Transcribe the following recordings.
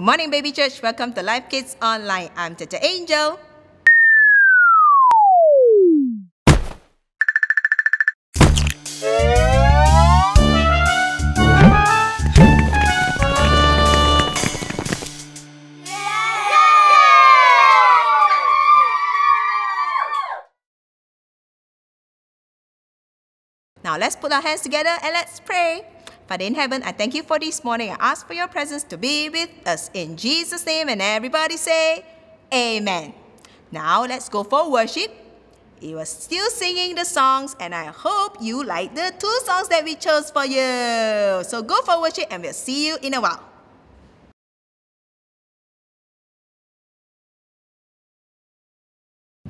Good morning, baby church. Welcome to Life Kids Online. I'm Tata Angel. Now let's put our hands together and let's pray. Father in heaven, I thank you for this morning. I ask for your presence to be with us in Jesus' name. And everybody say, Amen. Now let's go for worship. You are still singing the songs, and I hope you like the two songs that we chose for you. So go for worship, and we'll see you in a while.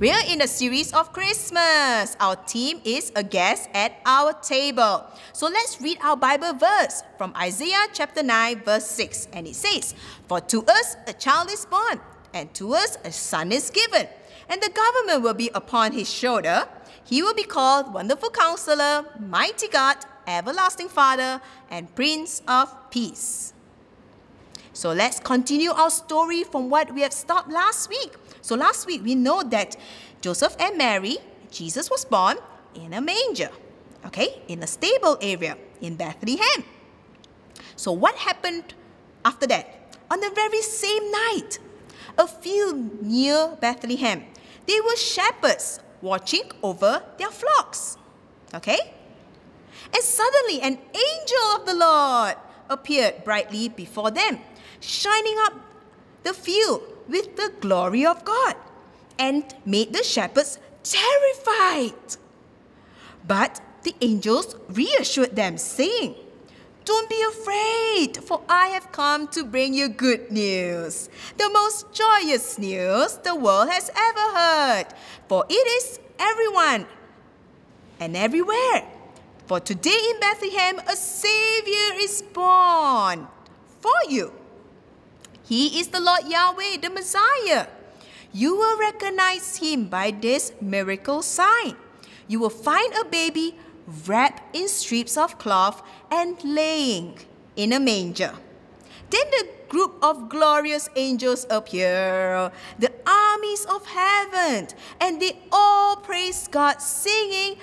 We're in a series of Christmas. Our theme is a guest at our table. So let's read our Bible verse from Isaiah chapter 9, verse 6. And it says, For to us a child is born, and to us a son is given, and the government will be upon his shoulder. He will be called Wonderful Counselor, Mighty God, Everlasting Father, and Prince of Peace. So let's continue our story from what we have stopped last week. So last week we know that Joseph and Mary, Jesus was born in a manger, okay, in a stable area in Bethlehem. So what happened after that? On the very same night, a field near Bethlehem, there were shepherds watching over their flocks, okay? And suddenly an angel of the Lord appeared brightly before them, shining up the field with the glory of God and made the shepherds terrified. But the angels reassured them, saying, Don't be afraid, for I have come to bring you good news, the most joyous news the world has ever heard. For it is everyone and everywhere. For today in Bethlehem, a Savior is born for you. He is the Lord Yahweh, the Messiah. You will recognize him by this miracle sign. You will find a baby wrapped in strips of cloth and laying in a manger. Then the group of glorious angels appear, the armies of heaven, and they all praise God, singing,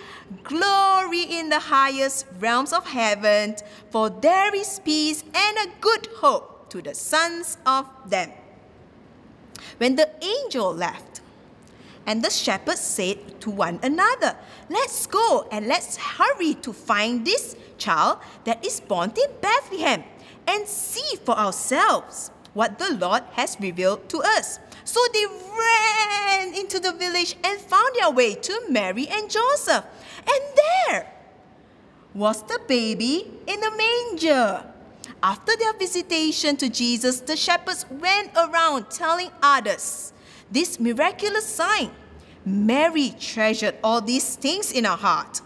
Glory in the highest realms of heaven, for there is peace and a good hope to the sons of them. When the angel left, and the shepherds said to one another, Let's go and let's hurry to find this child that is born in Bethlehem and see for ourselves what the Lord has revealed to us. So they ran into the village and found their way to Mary and Joseph. And there was the baby in the manger. After their visitation to Jesus, the shepherds went around telling others this miraculous sign. Mary treasured all these things in her heart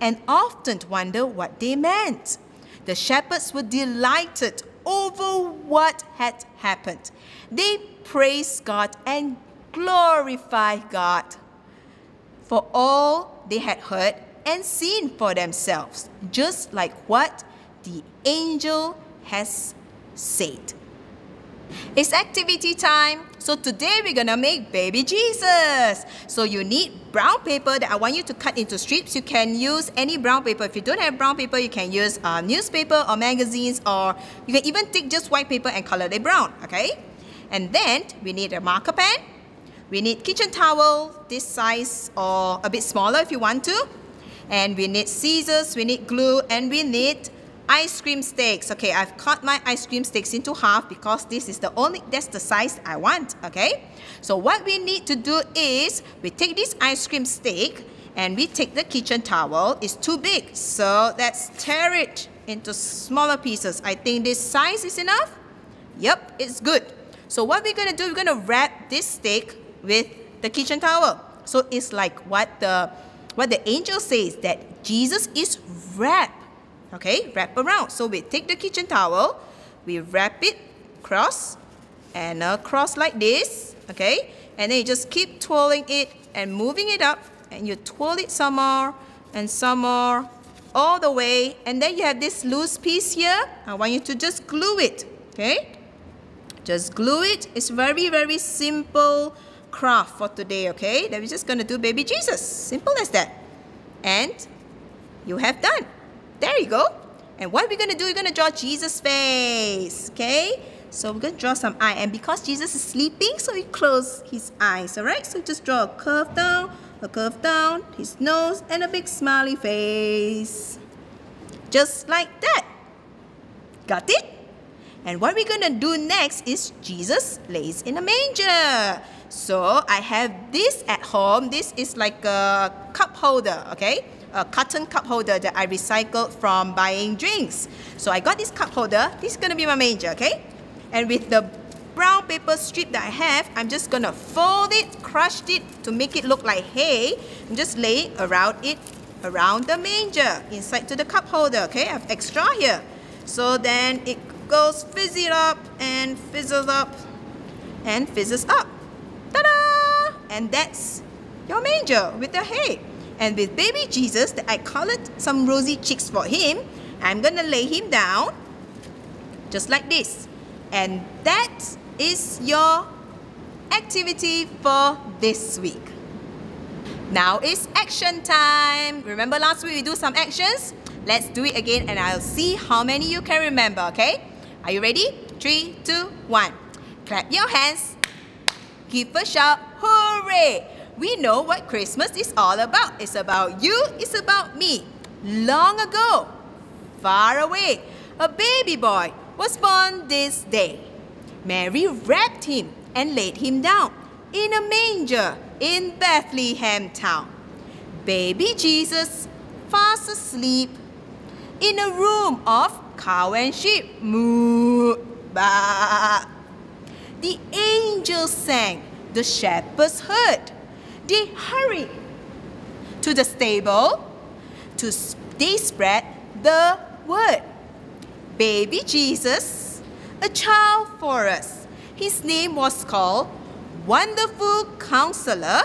and often wondered what they meant. The shepherds were delighted over what had happened. They praised God and glorified God for all they had heard and seen for themselves, just like what the angel has said. It's activity time. So today we're gonna make baby Jesus. So you need brown paper that I want you to cut into strips. You can use any brown paper. If you don't have brown paper, you can use uh, newspaper or magazines or you can even take just white paper and color it brown, okay? And then we need a marker pen. We need kitchen towel, this size or a bit smaller if you want to. And we need scissors, we need glue, and we need ice cream sticks. Okay, I've cut my ice cream sticks into half because this is the only, that's the size I want, okay? So what we need to do is, we take this ice cream stick and we take the kitchen towel. It's too big, so let's tear it into smaller pieces. I think this size is enough. Yep, it's good. So what we're gonna do, we're gonna wrap this stick with the kitchen towel. So it's like what the what the angel says that Jesus is wrapped okay, wrap around. So we take the kitchen towel, we wrap it cross and uh, across like this, okay, and then you just keep twirling it and moving it up and you twirl it some more and some more all the way and then you have this loose piece here. I want you to just glue it, okay? Just glue it. It's very, very simple craft for today, okay? That we're just going to do baby Jesus. Simple as that. And you have done. There you go. And what we're going to do, we're going to draw Jesus' face, okay? So we're going to draw some eye. And because Jesus is sleeping, so we close his eyes, alright? So just draw a curve down, a curve down, his nose, and a big smiley face. Just like that. Got it? And what we're going to do next is Jesus lays in a manger. So I have this at home. This is like a cup holder, okay? A cotton cup holder that I recycled from buying drinks. So I got this cup holder. This is going to be my manger, okay? And with the brown paper strip that I have, I'm just going to fold it, crush it to make it look like hay. I'm just laying around it, around the manger, inside to the cup holder, okay? I have extra here. So then it goes fizzy up and fizzles up and fizzes up. Ta-da! And that's your manger with the hay. And with baby Jesus, that I colored some rosy cheeks for him, I'm gonna lay him down just like this. And that is your activity for this week. Now it's action time. Remember last week we do some actions? Let's do it again and I'll see how many you can remember, okay? Are you ready? Three, two, one. Clap your hands. Give a shout. Hooray! We know what Christmas is all about. It's about you, it's about me. Long ago, far away, a baby boy was born this day. Mary wrapped him and laid him down in a manger in Bethlehem town. Baby Jesus, fast asleep in a room of cow and sheep. Moo, ba. The angels sang, the shepherds heard. They to the stable to they spread the word. Baby Jesus, a child for us. His name was called Wonderful Counselor,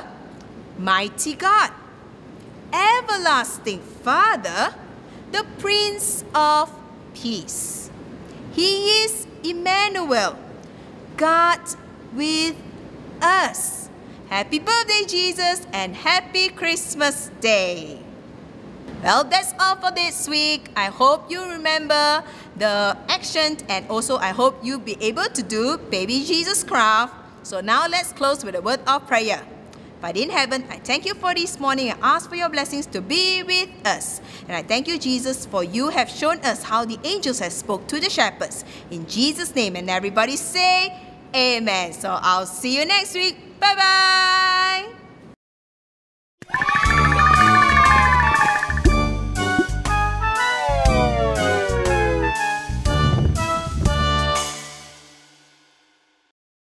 Mighty God, Everlasting Father, the Prince of Peace. He is Emmanuel, God with us. Happy birthday, Jesus, and happy Christmas Day. Well, that's all for this week. I hope you remember the action and also I hope you'll be able to do baby Jesus craft. So now let's close with a word of prayer. Father in heaven, I thank you for this morning and ask for your blessings to be with us. And I thank you, Jesus, for you have shown us how the angels have spoke to the shepherds. In Jesus' name, and everybody say, Amen. So I'll see you next week. Bye-bye.